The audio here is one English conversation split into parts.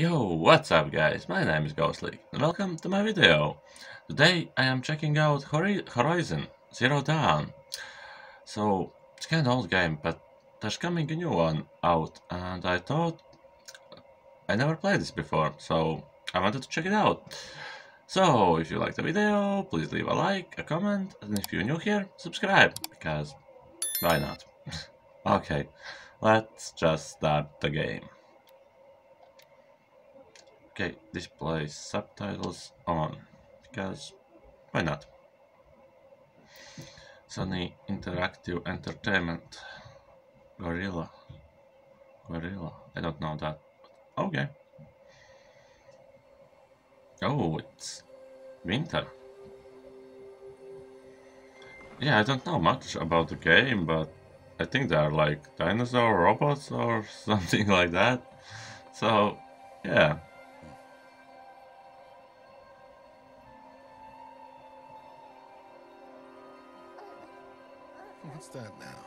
Yo, what's up guys? My name is Ghostly and welcome to my video. Today I am checking out Horizon Zero Dawn. So, it's kind of old game, but there's coming a new one out and I thought I never played this before, so I wanted to check it out. So, if you liked the video, please leave a like, a comment, and if you're new here, subscribe, because why not? okay, let's just start the game. Okay, display subtitles on, because why not? Sony Interactive Entertainment. Guerrilla. Guerrilla. I don't know that. Okay. Oh, it's winter. Yeah, I don't know much about the game, but I think they're like dinosaur robots or something like that. So, yeah. What's that now?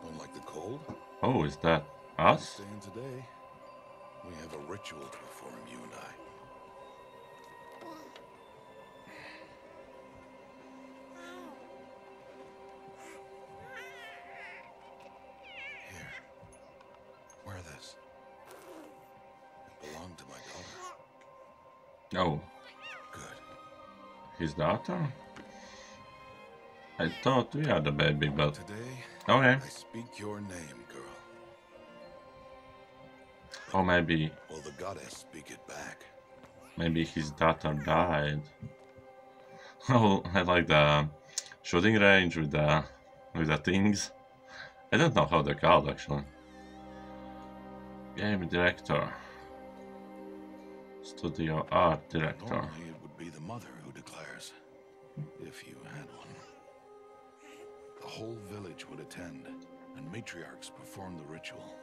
Don't like the cold? Oh, is that us? Staying today. We have a ritual to perform, you and I. Here. Wear this. It belonged to my daughter. Oh, Good. his daughter? I thought we had a baby, but Today, okay. I speak your name, girl. Or maybe, Will the goddess speak it back? maybe his daughter died. Oh, I like the shooting range with the with the things. I don't know how they're called actually. Game director. Studio art director. Normally, it would be the mother who declares, if you had one. The whole village would attend, and matriarchs perform the ritual.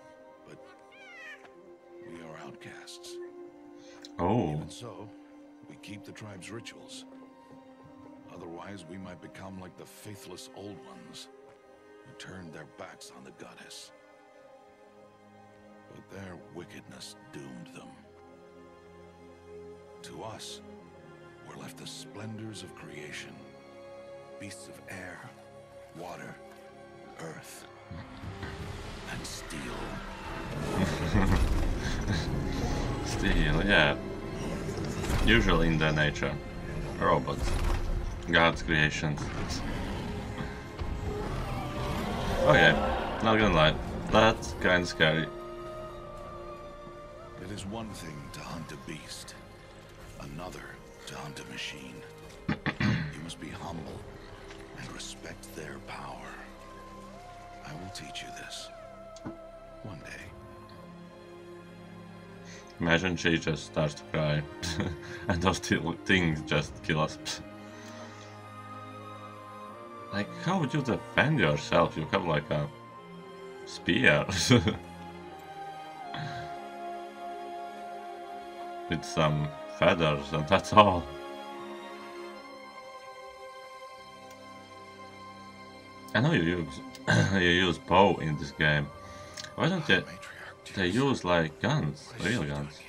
But we are outcasts. Oh, Even so, we keep the tribe's rituals. Otherwise, we might become like the faithless old ones, who turned their backs on the goddess. But their wickedness doomed them. To us, were left the splendors of creation. Beasts of air, water, earth, and steel. steel, yeah. Usually in the nature. Robots. God's creations. Okay, not gonna lie. That's kinda scary. It is one thing to hunt a beast, another to hunt a machine. you must be humble respect their power. I will teach you this. One day. Imagine she just starts to cry. and those things just kill us. Like, how would you defend yourself? You have like a spear. With some feathers and that's all. I know you use you use bow in this game. Why don't you Matriarch, they use like guns, real guns?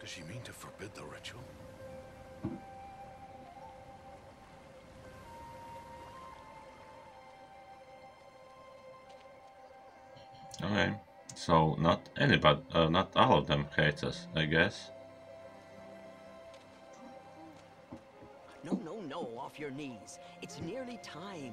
Does she mean to forbid the ritual? Okay, so not anybody, uh, not all of them hates us, I guess. No, no, no, off your knees. It's nearly time.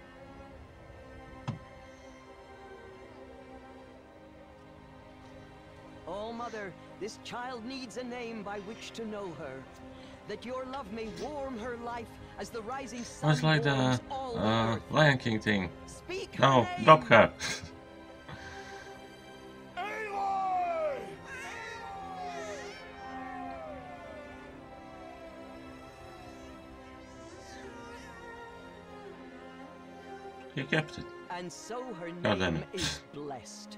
all mother, this child needs a name by which to know her. That your love may warm her life as the rising sun That's like the uh, Lion King thing. Speak no, drop her. He kept it. And so her name blessed.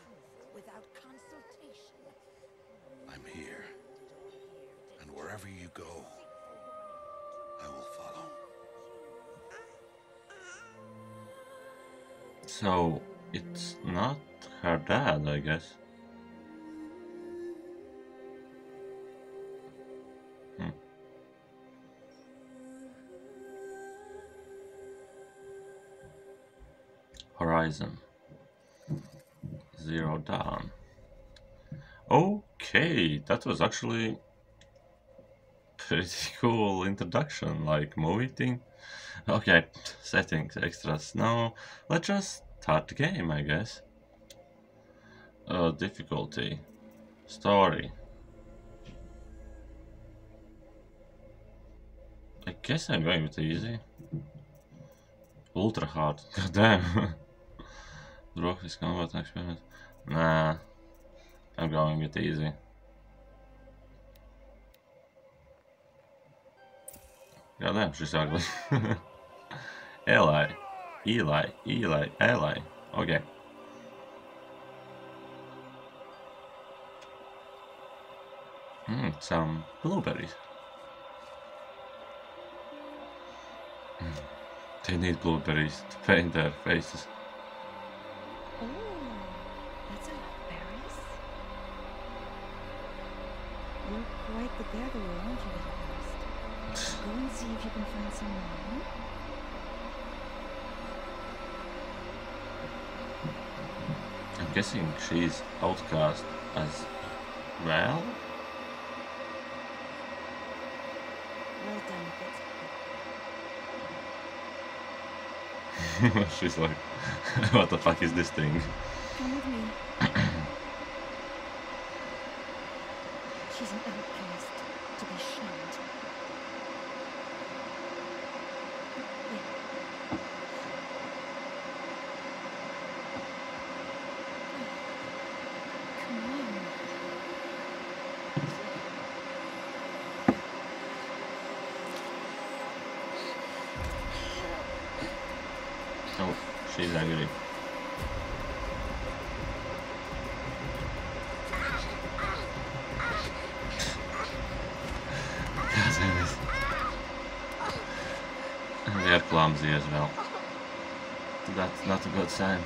Without consultation. I'm here. And wherever you go, I will follow. So it's not her dad, I guess. Hmm. Horizon Zero Dawn. Okay, that was actually pretty cool introduction, like movie thing. Okay, settings, extras. Now, let's just start the game, I guess. Uh, difficulty. Story. I guess I'm going with easy. Ultra hard. God damn. Drop this combat experiment. Nah. I'm going with easy. Damn, she's ugly. Eli. Eli. Eli. Eli. Okay. Hmm, some blueberries. Hmm, They need blueberries to paint their faces. Quite the gatherer, aren't you, little beast? Go and see if you can find some more. hmm? I'm guessing she's outcast as well? Well done, Betsy. she's like, what the fuck is this thing? Come with me. She's an outcast, to be shunned. Oh, she's angry. Clumsy as well. That's not a good sign.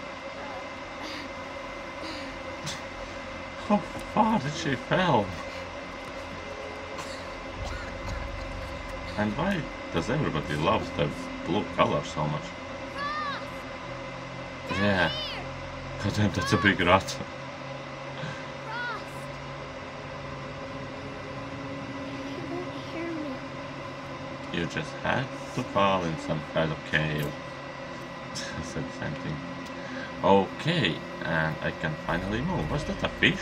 How far did she fell? And why does everybody love the blue color so much? Yeah. God damn, that's a big rat. He won't hear me. You just had to fall in some kind of cave. I said the same thing. Okay, and I can finally move. Was that a fish?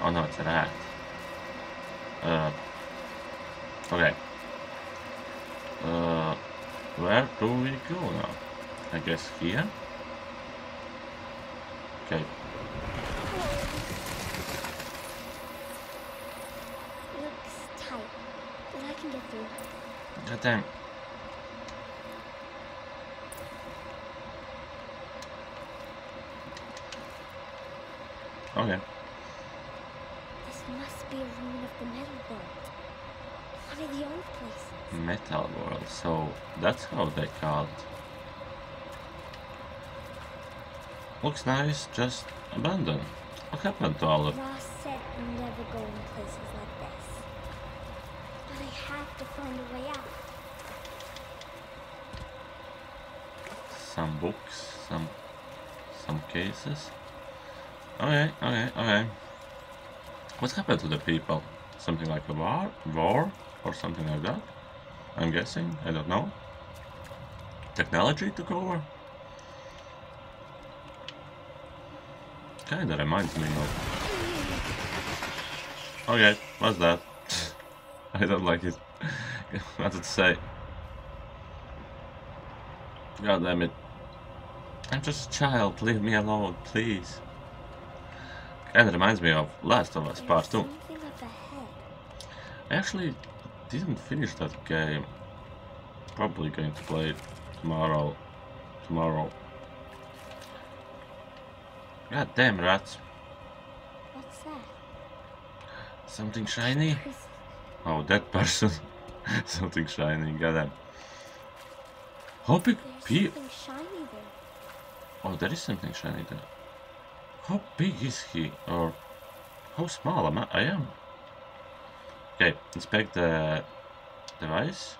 Oh no, it's a rat. Uh. Okay. Uh. Where do we go now? I guess here? Okay. Looks tight, but I can get through. God damn. Okay. This must be a ruin of the metal world. One of the old places. Metal World, so that's how they call it. Looks nice, just abandoned. What happened to all of Rost said never go in places like this. But I have to find a way out. some books, some some cases? Okay, okay, okay. What happened to the people? Something like a war? War? Or something like that? I'm guessing, I don't know. technology took over. Kinda reminds me of... Okay, what's that? I don't like it. what did it say? God damn it. I'm just a child, leave me alone, please. Kinda reminds me of Last of Us Part 2. Something up ahead. I actually didn't finish that game. Probably going to play it tomorrow. Tomorrow. God damn rats. What's that? Something shiny? Oh, that person. Something shiny, goddamn. How big pe- something shiny there. Oh, there is something shiny there. How big is he? Or how small am I? I am. Okay, inspect the device.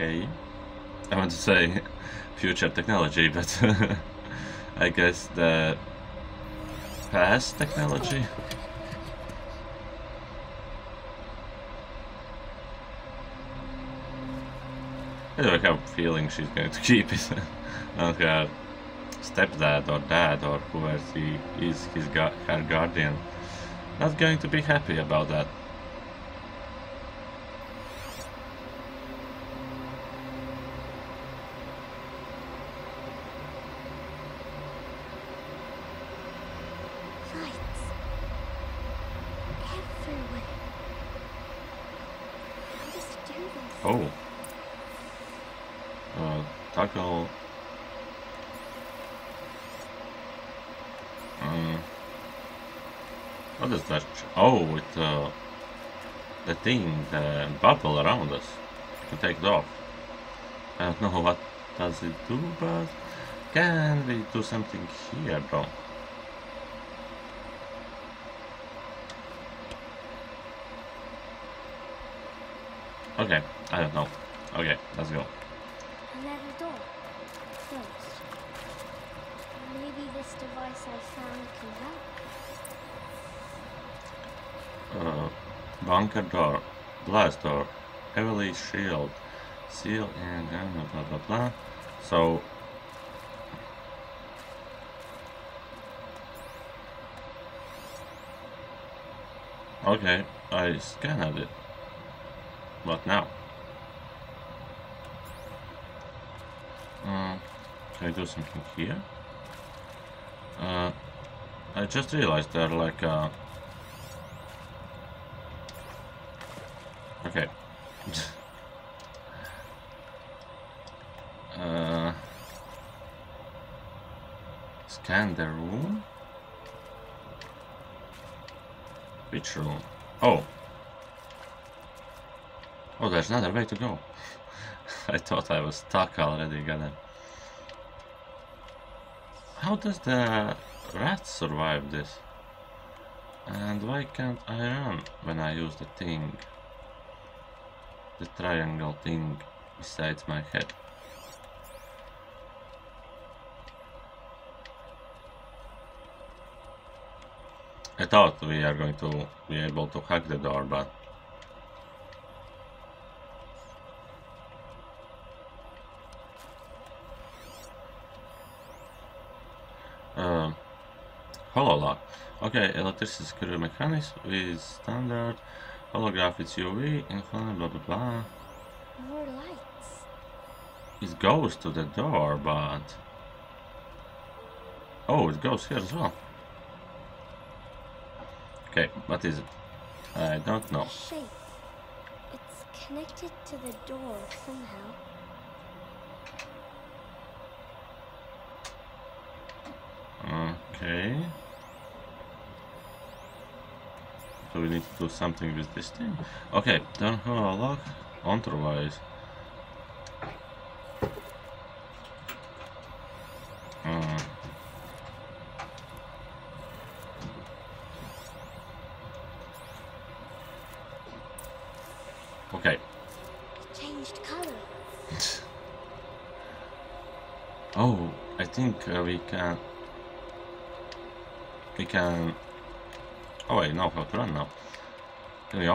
Okay. I want to say future technology, but I guess the past technology. I don't have a feeling she's going to keep it on her stepdad or dad or whoever he is his her guardian. Not going to be happy about that. Lights. Everywhere. How does it do this? Oh. Uh, toggle. Um, what is that? Oh, it, uh, the bubble around us. Can take it off. I don't know what does it do, but can we do something here, bro? Okay, I don't know. Okay, let's go. A metal door. Closed. Maybe this device I found can help. Uh, bunker door, blast door, heavily shield, seal and blah blah blah blah. So okay, I scanned it. What now? Uh, can I do something here? Uh, I just realized there like uh, Okay. uh, scan the room. Which room? Oh. Oh, there's another way to go. I thought I was stuck already, goddamn. How does the rat survive this? And why can't I run when I use the thing? The triangle thing besides my head. I thought we are going to be able to hack the door, but Um, hololock. Okay, electricity screw mechanics is standard holograph. It's UV, inflammable, blah blah blah. More lights. It goes to the door, but oh, it goes here as well. Okay, what is it? I don't know. Shape. It's connected to the door somehow. Okay. So we need to do something with this thing. Okay, turn her lock otherwise.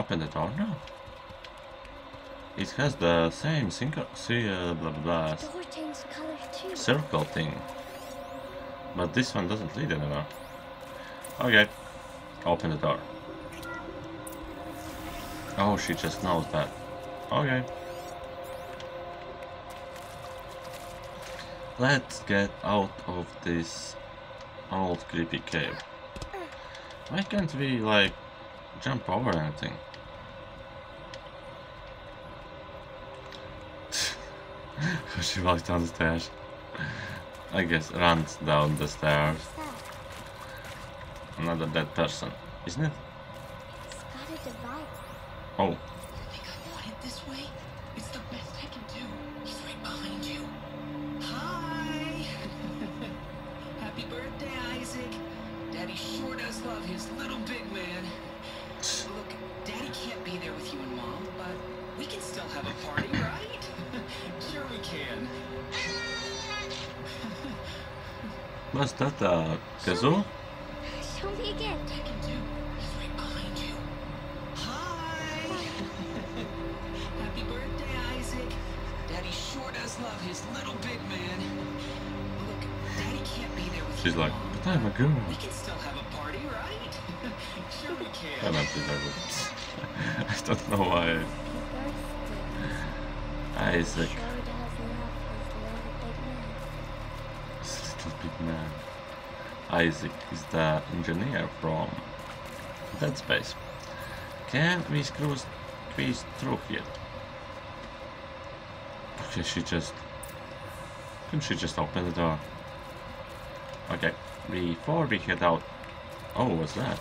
open the door now? It has the same single, see, uh, blah, blah, blah, circle thing. But this one doesn't lead anywhere. Okay, open the door. Oh, she just knows that. Okay. Let's get out of this old creepy cave. Why can't we, like, jump over anything? she walks down the stairs. I guess runs down the stairs. Another dead person, isn't it? Oh. squeeze, cruise, squeeze through here. Okay, she just... Couldn't she just open the door? Okay, before we head out... Oh, what's that?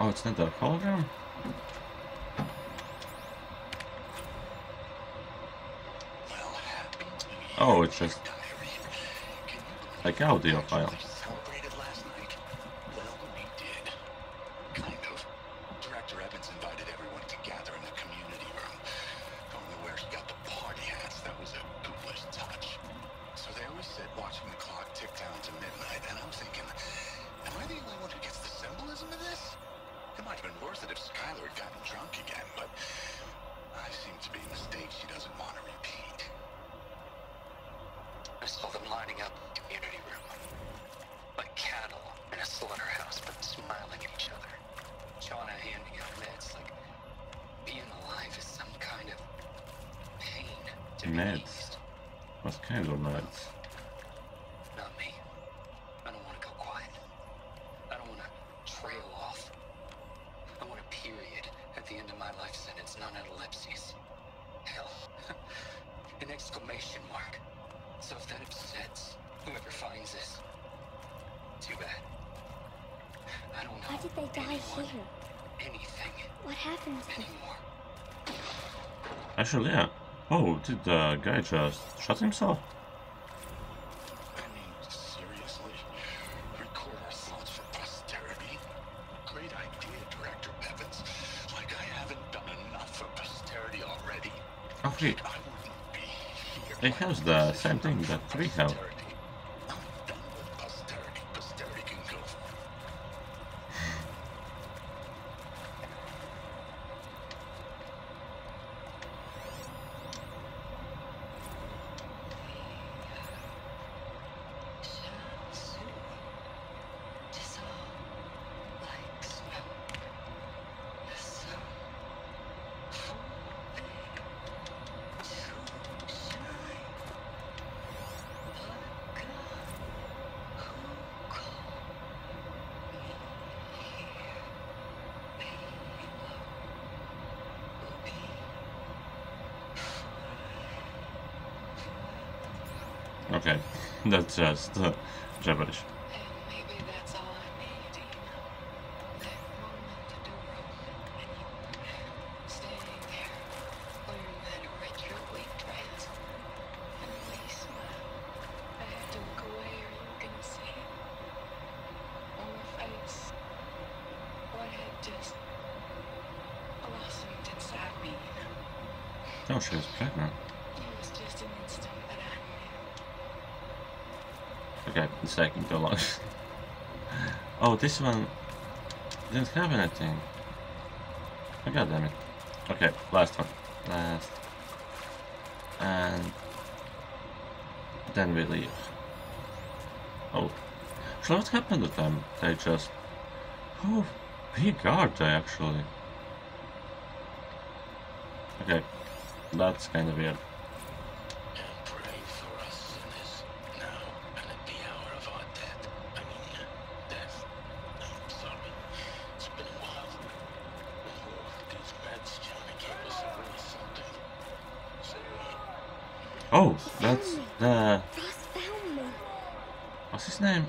Oh, it's not the hologram? Oh, it's just... Like audio file. actually, yeah. Oh, did the guy just shut himself? I mean, seriously? Record ourselves for posterity? Great idea, Director Bevins. Like I haven't done enough for posterity already. Oh, the same thing that we have. That's just gibberish. Oh, this one didn't have anything. Oh, God damn it. Okay, last one. Last. And then we leave. Oh. So what happened to them? They just... Oh, big are they actually? Okay, that's kind of weird. And pray for us sinners, now and at the hour of our death. I mean, death. I'm sorry. It's been a while. Oh, these meds Johnny gave us are really something. Say, Oh, that's the... Frost found me. What's his name?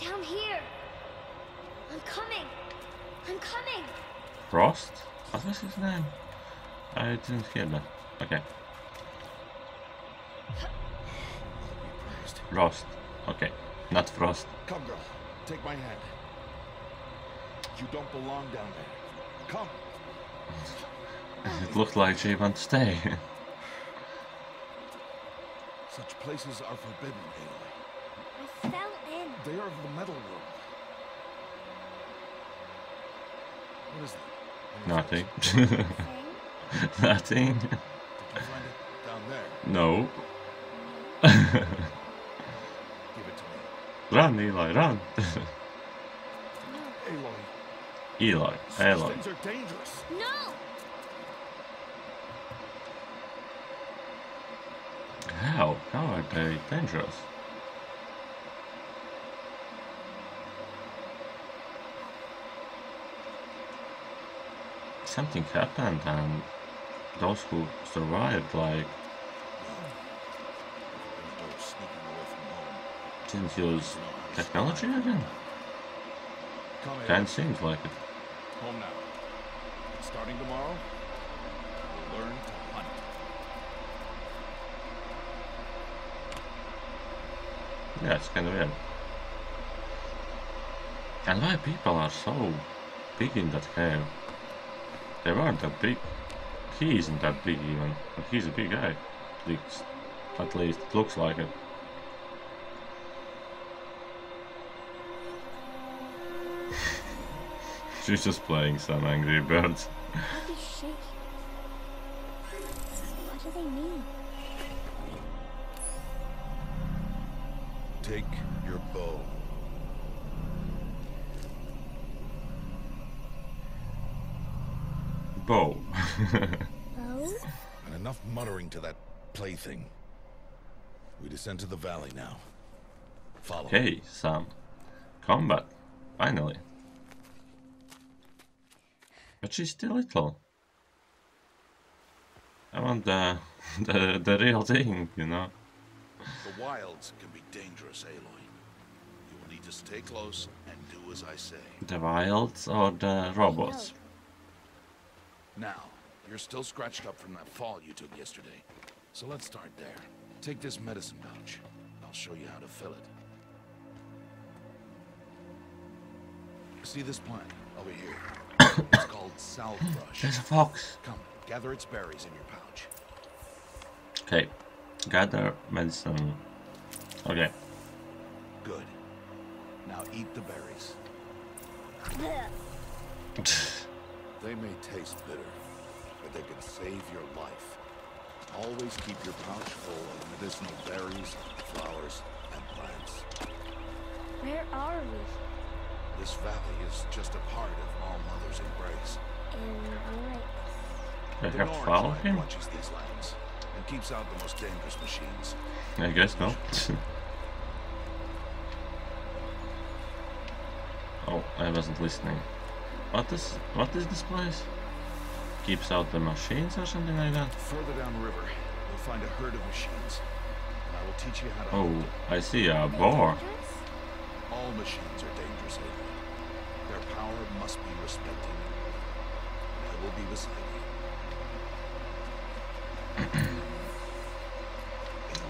Down here. I'm coming. I'm coming. Frost? What was his name? I didn't hear that. Okay. Frost. Okay. Not Frost. Come, girl. Take my hand. You don't belong down there. Come. It looked like she wanted to stay. Such places are forbidden, Aloy. I fell in. They are of the metal world. What is that? Nothing. Thing. Nothing. Did you find it down there? No. Give it to me. run, Eli, run. Aloy, Eli, such Aloy. things are dangerous. No! How? How are they dangerous? Something happened and those who survived like Those sneaking away from home. didn't use technology again? Kinda seems like it. Home now. Starting tomorrow, we'll learn to hunt. Yeah, it's kinda weird. And why people are so big in that cave? They weren't that big. He isn't that big even. But he's a big guy. At least, at least it looks like it. She's just playing some Angry Birds. I'll be shaking. What do they mean? Take your bow. Bow. And enough muttering to that plaything. We descend to the valley now. Follow. hey, Sam. Combat. Finally. But she's still little. I want the, the, the real thing, you know. The wilds can be dangerous, Aloy. You will need to stay close and do as I say. The wilds or the robots? Now, you're still scratched up from that fall you took yesterday. So let's start there. Take this medicine pouch. I'll show you how to fill it. See this plant over here? it's called salvebrush. There's a fox. Come, gather its berries in your pouch. Okay. Gather medicine. Okay. Good. Now eat the berries. They may taste bitter, but they can save your life. Always keep your pouch full of medicinal berries, flowers, and plants. Where are we? This valley is just a part of All Mother's embrace. In what? I The have to follow him? watches these lands and keeps out the most dangerous machines. I guess not. oh, I wasn't listening. What is what is this place? Keeps out the machines or something like that? Further down the river, you'll find a herd of machines. And I will teach you how to Oh. I see a boar. All machines are dangerous. Their power must be respected. And I will be beside you.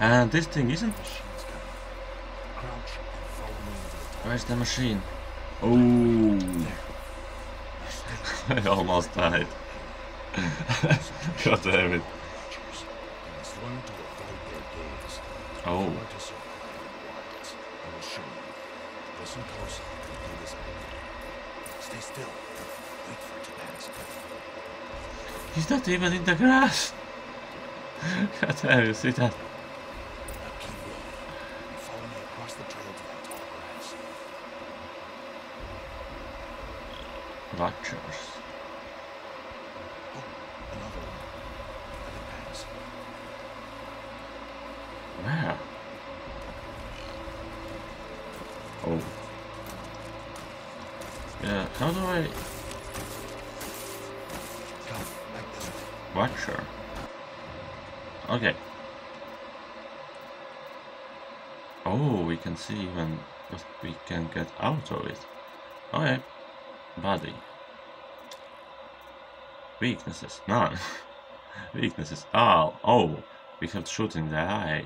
And uh, this thing isn't. Machines coming. Crouch and follow me into the tunnel. Where's the machine? Oh, I almost died. God damn it. Oh, Listen do this. Stay still. Wait for it to pass. He's not even in the grass. God damn, you see that? Now keep rolling. And follow me across the trail to that tall grass. Watchers. Oh, another one. Let it pass. Where? Oh. Yeah, how do I Come, back this way. Watcher? Okay. Oh, we can see even what we can of it. Okay. Body. Weaknesses. None. Weaknesses. All. Oh, we have to shoot in the eye.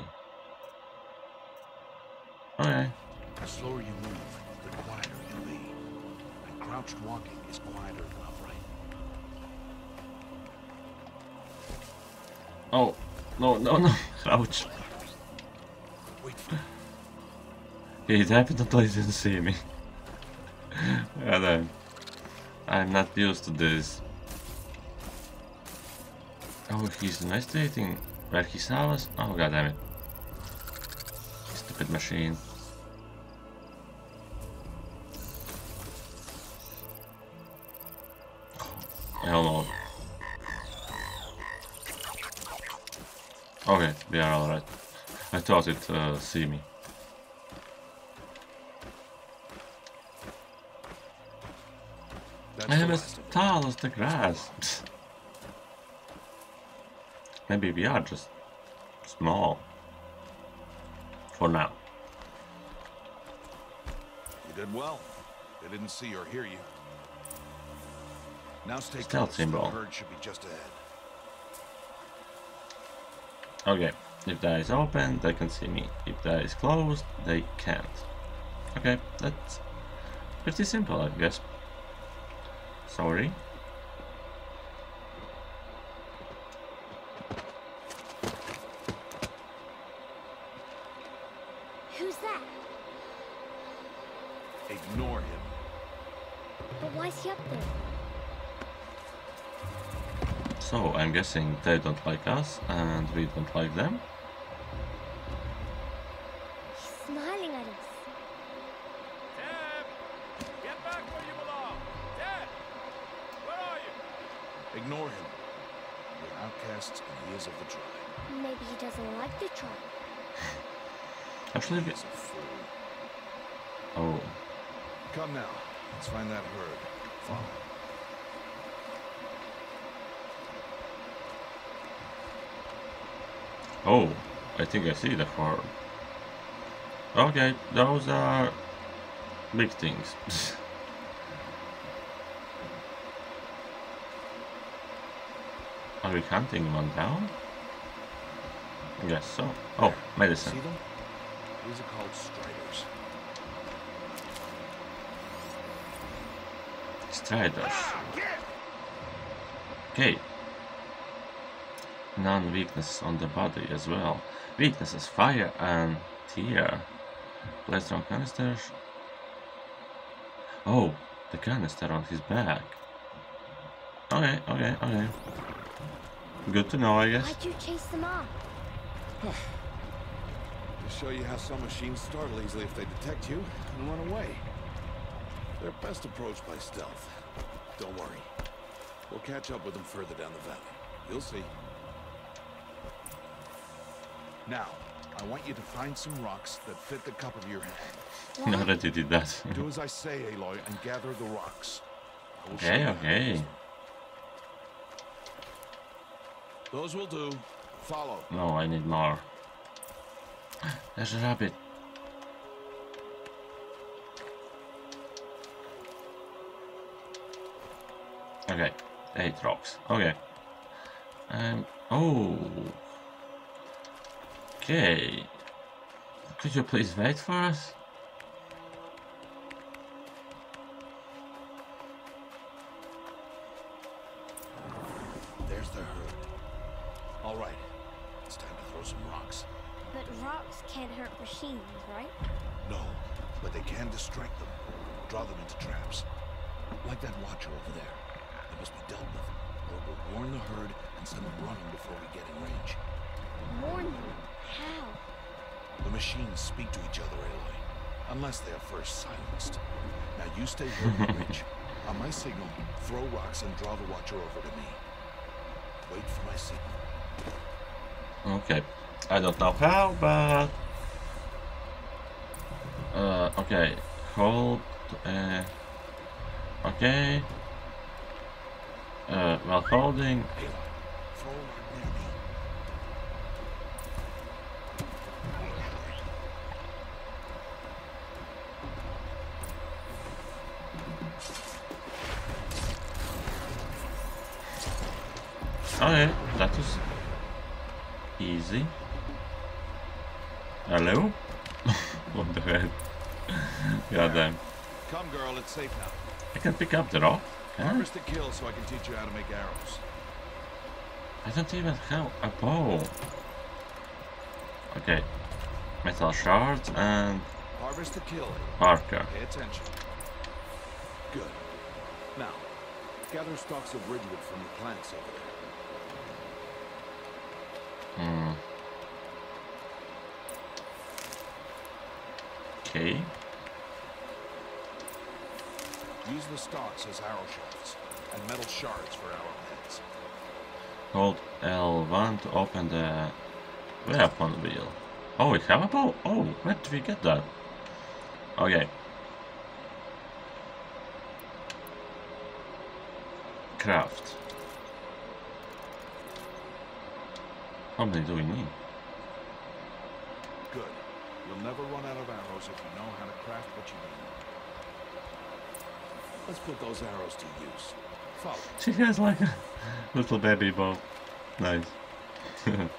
Okay. The slower you move, the quieter you'll be. And crouched walking is quieter than upright. Oh. No, no, no. Ouch. Wait for He definitely didn't see me. I'm not used to this. Oh, he's investigating where he saw us? Oh, god damn it. Stupid machine. Hell no. Okay, we are alright. I thought it uh, see me. I am as last of it. tall as the grass. Maybe we are just small. For now. You did well. They didn't see or hear you. Now stay Stealth close. symbol. The herd should be just ahead. Okay, if that is open, they can see me. If that is closed, they can't. Okay, that's pretty simple, I guess. Sorry. Who's that? Ignore him. But why's he up there? So, I'm guessing they don't like us, and we don't like them. Maybe he doesn't like the tribe. Actually, He we- a fool. oh, Come now. Let's find that herd. Follow. oh, I think I see the horde. Okay, those are big things. Are we hunting one down? Guess so. Oh, medicine. See them? These are called striders. Striders. Ah, okay. Non weakness on the body as well. Weaknesses fire and tear. Place on canisters. Oh, the canister on his back. Okay, okay, okay. Good to know, I guess. Why'd you chase them off? To show you how some machines startle easily if they detect you and run away. They're best approached by stealth. Don't worry. We'll catch up with them further down the valley. You'll see. Now, I want you to find some rocks that fit the cup of your hand. Now that you did that. Do as I say, Aloy, and gather the rocks. I will show okay, you how to okay. Those will do. Follow. No, I need more. There's a rabbit. Okay, eight rocks. Okay. Um. Oh. Okay. Could you please wait for us? They can distract them, draw them into traps. Like that watcher over there. They must be dealt with, or we'll warn the herd and send them running before we get in range. Warn them. How? The machines speak to each other, Aloy. Unless they are first silenced. Now you stay here on the ridge. On my signal, throw rocks and draw the Watcher over to me. Wait for my signal. Okay. I don't know how, but... Uh, okay. Hold... Uh, okay. Uh, while holding... I can pick up the rock. Can Harvest the kill so I can teach you how to make arrows. I don't even have a bow. Okay. Metal shards and Harvest the kill. Parker. Pay attention. Good. Now, gather stalks of ridgewood from the plants over there. Hmm. Okay. Use the stalks as arrow shafts, and metal shards for arrowheads. Hold L1 to open the weapon wheel. Oh, we have a bow. Oh, where did we get that? Okay. Craft. How many do we need? Good. You'll never run out of arrows if you know how to craft what you need. Let's put those arrows to use. Follow. She has like a little baby bow. Nice. Here.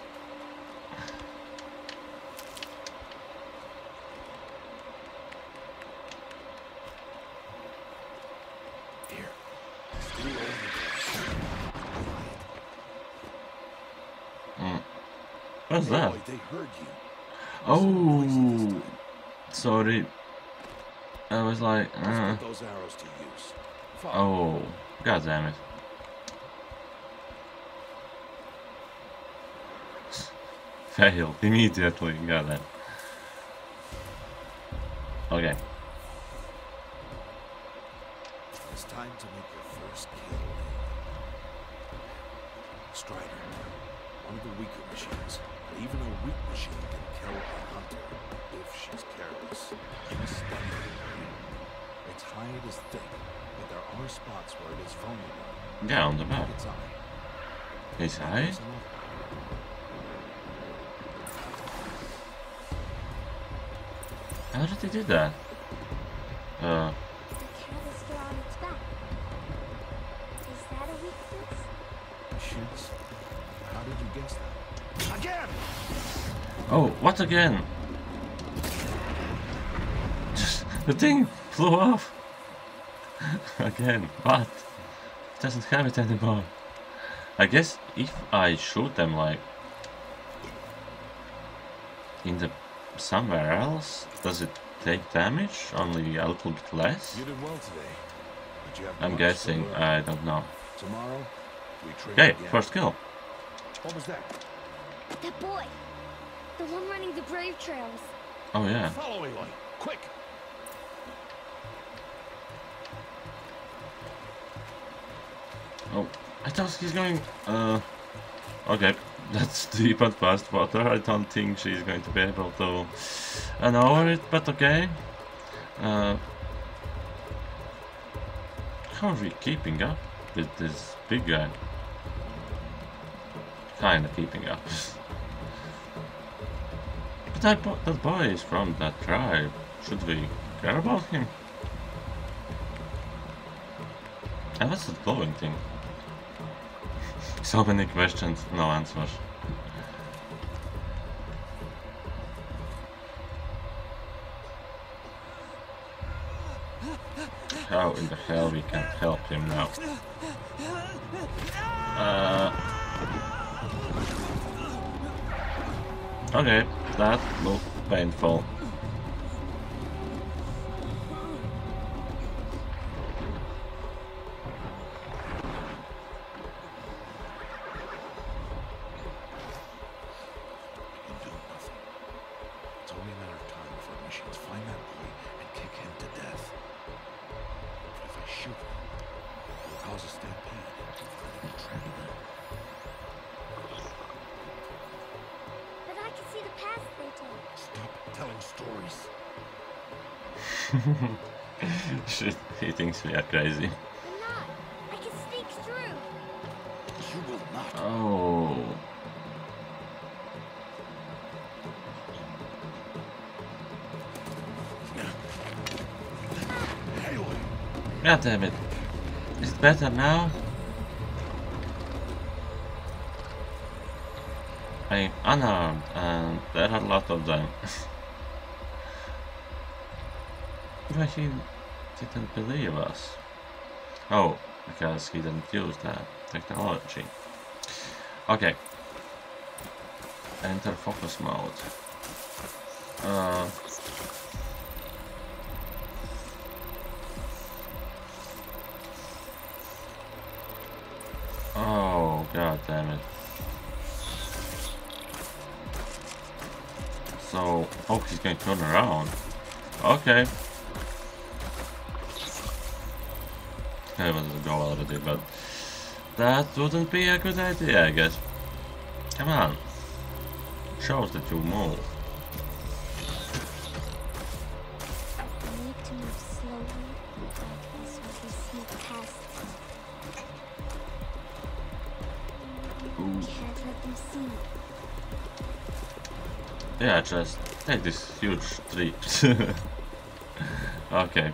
Stay What's that? Boy, they heard you. Oh, sorry. I was like, uh, those arrows to use. Oh, god damn it. Failed immediately. Got that. Okay. What again? the thing flew off. again, but it doesn't have it anymore. I guess if I shoot them like in the somewhere else, does it take damage? Only a little bit less? You did well today. But you have I'm guessing. to. I don't know. Tomorrow, we train Okay, again. first kill. What was that? That boy. The one running the brave trails. Oh yeah. Follow Aloy, quick! Oh, I thought he's going. Uh, okay, that's deep and fast water. I don't think she's going to be able to an hour it, but okay. Uh, how are we keeping up with this big guy? Kinda keeping up. that, bo that boy is from that tribe. Should we care about him? And what's that glowing thing? So many questions, no answers. How in the hell we can help him now? Uh, okay, that looked painful. God damn it. Is it better now? I'm unarmed and there are a lot of them. Why he didn't believe us? Oh, because he didn't use that technology. Okay. Enter focus mode. Uh, oh, god damn it. So, oh, he's to turn around. Okay. I wanted to go already, but that wouldn't be a good idea, I guess. Come on. Shows that you move. Yeah, just take this huge tree. okay.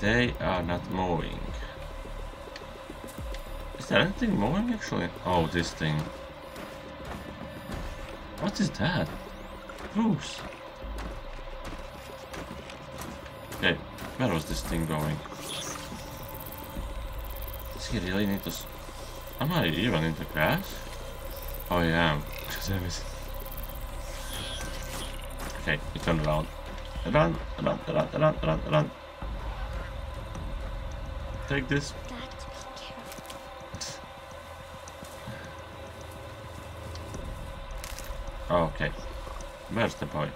They are not moving. Is there anything moving actually? Oh, this thing. What is that? Bruce. Okay, where was this thing going? Does he really need to... Am I even in the grass? Oh yeah, damn it. Okay, you turn around. Run, run, run, run, run, run. Take this. Careful. Okay. Where's the boy?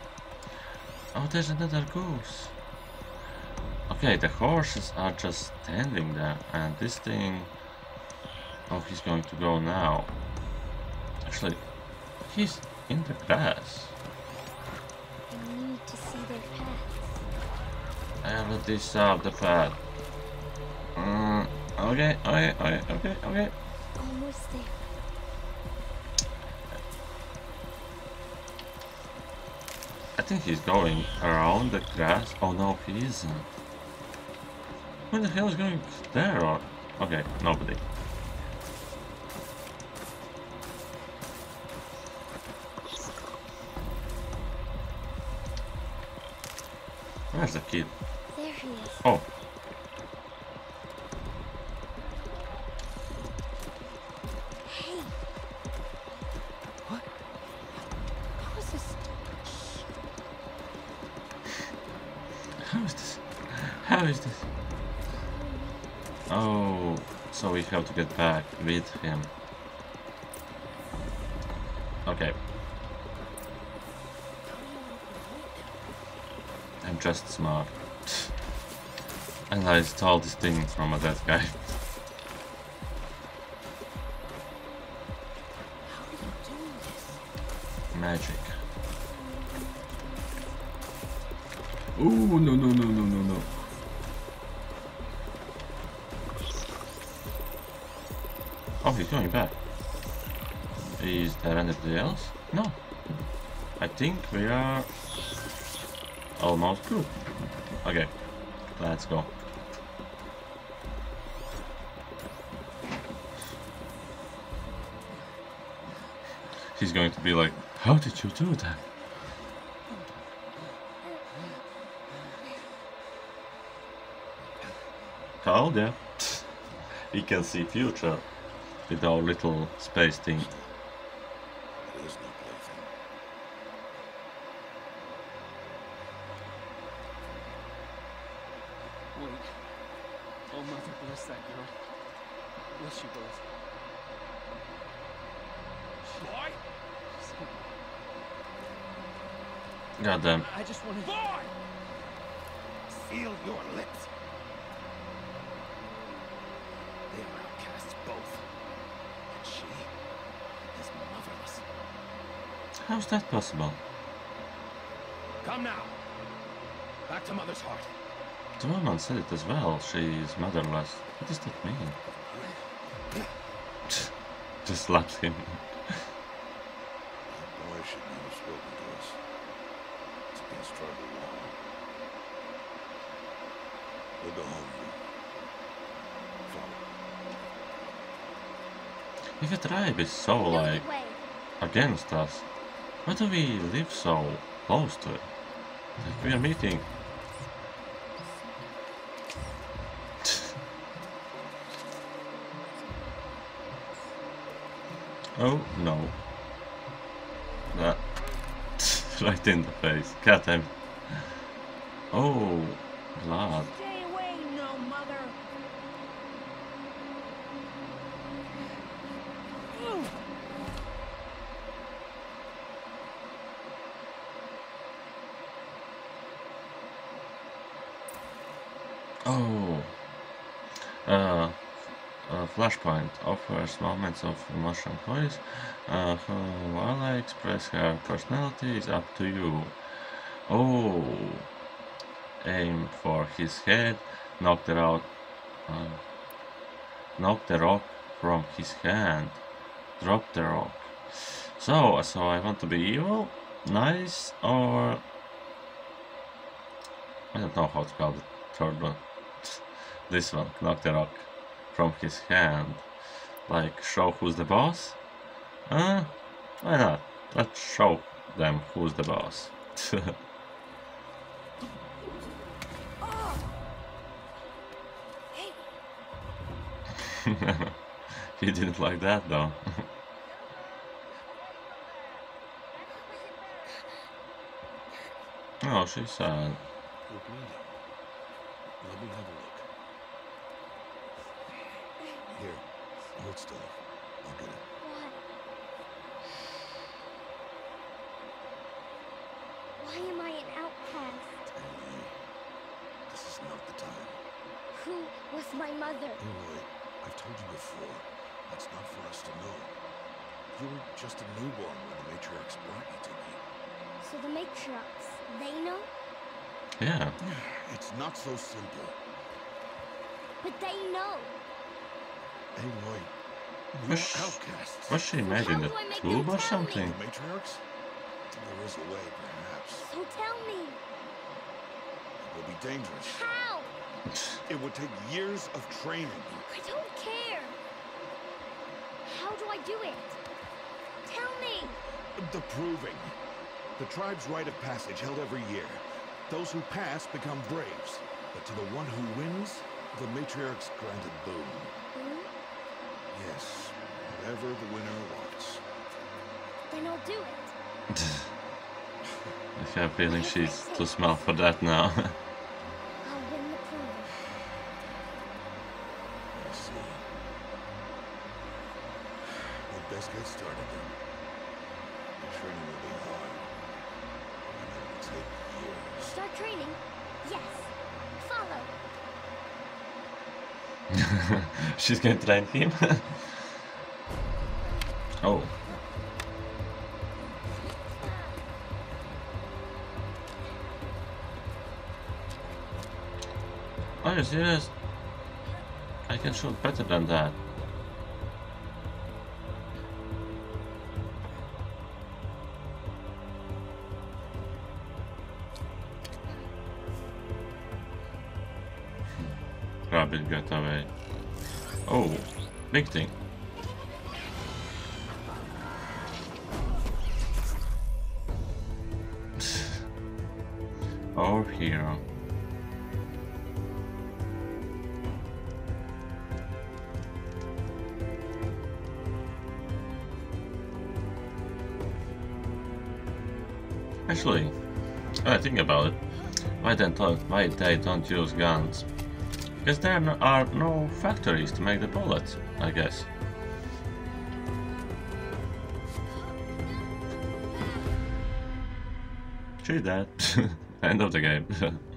Oh, there's another goose. Okay, the horses are just standing there, and this thing... Oh, he's going to go now. Actually, he's in the grass. I need to see their paths. I already saw the. Mm, okay, okay, okay, okay, okay. Almost there. I think he's going around the grass. Oh no, he isn't. Who the hell is going there? Or okay, nobody. Where's the kid? Oh, Hey! What? How is this? how is this? How is this? Oh, so we have to get back with him. Okay. I'm just smart. And I stole this thing from a dead guy. How are you doing this? Magic. Oh no, no, no, no, no, no. Oh, he's going back. Is there anything else? No. I think we are almost good. Okay, let's go. He's going to be like, how did you do that? Told ya. We can see future with our little space thing. It is no plaything. Wait. Oh, Mother bless that girl. Bless you both. Boy, She- God damn. I just wanted. Boy! Seal your lips. They are outcasts both. And she is motherless. How's that possible? Come now. Back to Mother's Heart. The woman said it as well. She is motherless. What does that mean? Just slapped him. That boy should never have spoken to us. It's against tribal law. We'll go home. Follow. If a tribe is so like against us, why do we live so close to it? Like we are meeting. oh no. That right in the face. God damn. Oh, blood. Stay away, no mother. Oh. Uh, uh, Flashpoint offers moments of emotional choice. Uh, how Aloy express her personality is up to you. Oh. Aim for his head. Knock the rock. Uh, knock the rock from his hand. Drop the rock. So, so I want to be evil, nice, or I don't know how to call the third one. This one, knock the rock from his hand. Like, show who's the boss? Uh, why not? Let's show them who's the boss. he didn't like that though. oh, she's sad. You're bleeding. Let me have a look. Here, hold still. I'll get it. Why? Why am I an outcast? Aloy, this is not the time. Who was my mother? Aloy, I've told you before. That's not for us to know. You were just a newborn when the matriarchs brought you to me. So the matriarchs, they know? Yeah. It's not so simple. But they know. Aloy, we Was are sh- outcasts. Was she made in how the do I make tube or something? Matriarchs? There is a way, perhaps. So tell me, It will be dangerous. how? It would take years of training. I don't care. How do I do it? Tell me. The proving. The tribe's rite of passage held every year. Those who pass become braves. But to the one who wins, the matriarchs grant a boon. Yes, whatever the winner wants. Then I'll do it. I have a feeling she's too small for that now. I'll win the proving. I see. We'd best get started then. The training will be hard. And it will take years. Start training? Yes. Follow. She's gonna train him. Serious? I can shoot better than that. Hmm. Rabbit got away. Oh, big thing. Why they don't why they don't use guns? Because there are no factories to make the bullets, I guess. She's dead. End of the game.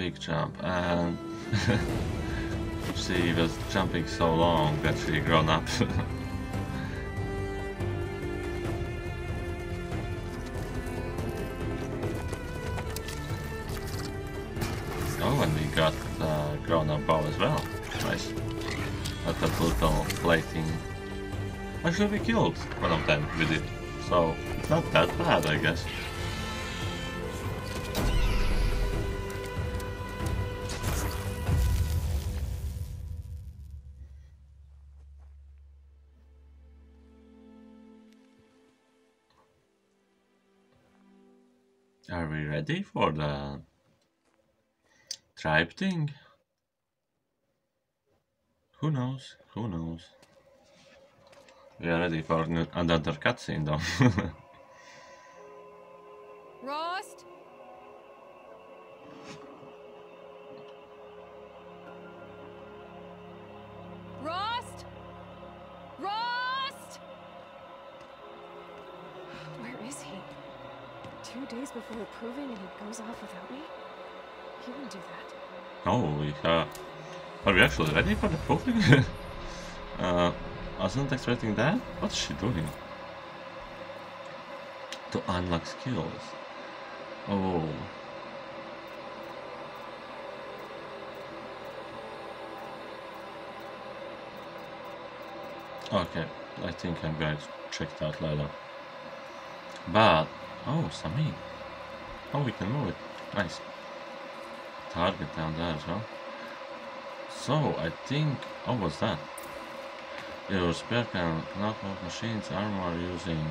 big jump and she was jumping so long that she grown up. oh, and we got uh, grown up bow as well. Nice. But the brutal plating. Actually, we killed one of them with it, so it's not that bad, I guess. Ready for the tribe thing? Who knows? Who knows? We are ready for another cutscene though. Rost? Two days before the proving and he goes off without me? He wouldn't do that. oh, we uh, are we actually ready for the proving? uh, I wasn't expecting that. What's she doing? To unlock skills. Oh. Okay, I think I'm going to check that later. But, oh, Sami. Oh, we can move it. Nice. Target down there as well. So, I think, oh, what's that? Your spear can knock off machines armor using...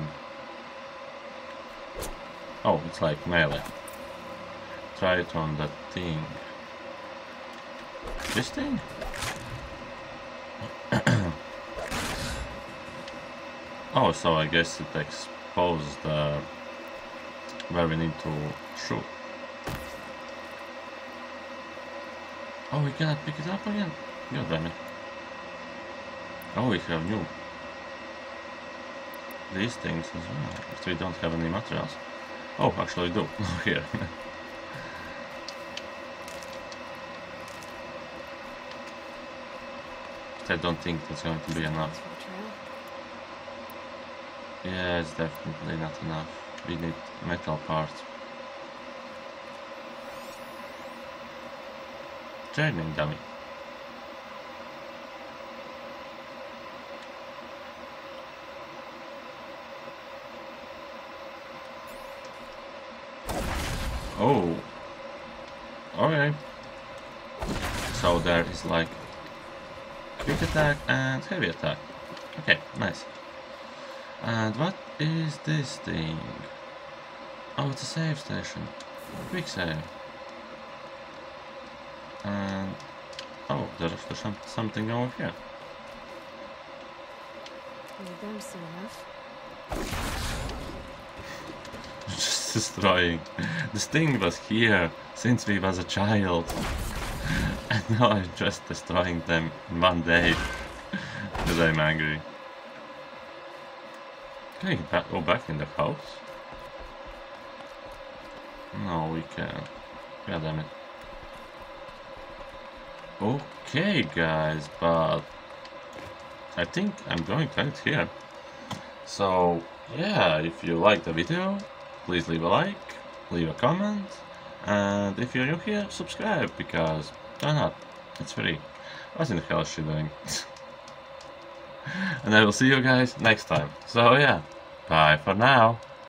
Oh, it's like melee. Try it on that thing. This thing? oh, so I guess it exposed uh, where we need to shoot. Oh, we cannot pick it up again? God damn it. Oh, we have new. These things as well, but we don't have any materials. Oh, actually we do. Here. I don't think that's going to be enough. For the trail? Yeah, it's definitely not enough. We need metal parts. Training dummy. Oh. Okay. So there is like quick attack and heavy attack. Okay, nice. And what is this thing? Oh, it's a save station. Quick save. And oh, there's some, something over here. Need them soon enough. Just destroying. This thing was here since we was a child. And now I'm just destroying them in one day. Because I'm angry. Can we ba go back in the house? No, we can't. God damn it. Okay, guys, but I think I'm going to end here. So, yeah, if you liked the video, please leave a like, leave a comment, and if you're new here, subscribe, because why not? It's free. What in the hell is she doing? and I will see you guys next time. So yeah, bye for now.